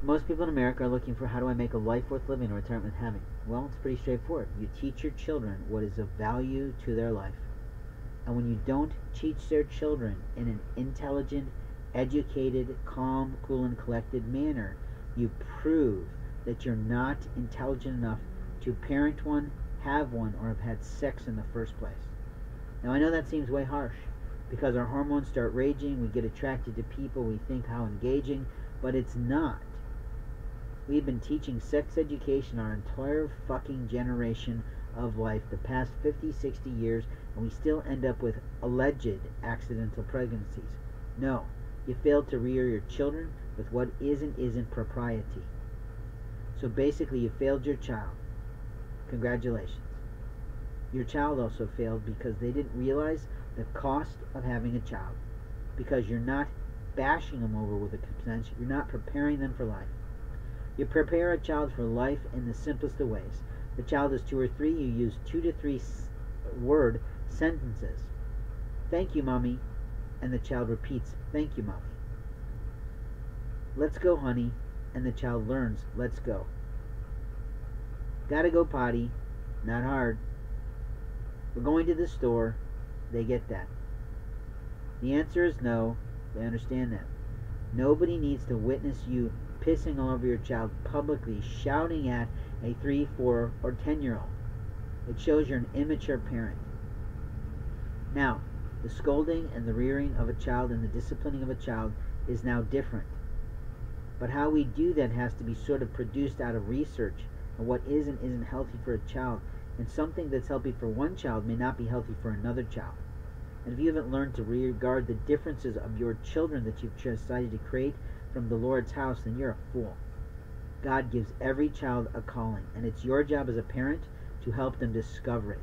Most people in America are looking for how do I make a life worth living or retirement having? Well, it's pretty straightforward. You teach your children what is of value to their life. And when you don't teach their children in an intelligent, educated, calm, cool, and collected manner, you prove that you're not intelligent enough to parent one, have one, or have had sex in the first place. Now, I know that seems way harsh because our hormones start raging, we get attracted to people, we think how engaging, but it's not. We've been teaching sex education our entire fucking generation of life, the past 50, 60 years, and we still end up with alleged accidental pregnancies. No, you failed to rear your children with what is and isn't propriety. So basically, you failed your child. Congratulations. Your child also failed because they didn't realize the cost of having a child. Because you're not bashing them over with a consent, you're not preparing them for life. You prepare a child for life in the simplest of ways. The child is two or three, you use two to three word sentences. Thank you, mommy. And the child repeats, Thank you, mommy. Let's go, honey. And the child learns, Let's go. Gotta go potty. Not hard. We're going to the store. They get that. The answer is no. They understand that. Nobody needs to witness you pissing all over your child publicly, shouting at a 3, 4, or 10 year old. It shows you're an immature parent. Now, the scolding and the rearing of a child and the disciplining of a child is now different. But how we do that has to be sort of produced out of research and what is and isn't healthy for a child. And something that's healthy for one child may not be healthy for another child. And if you haven't learned to regard the differences of your children that you've decided to create from the Lord's house, then you're a fool. God gives every child a calling, and it's your job as a parent to help them discover it.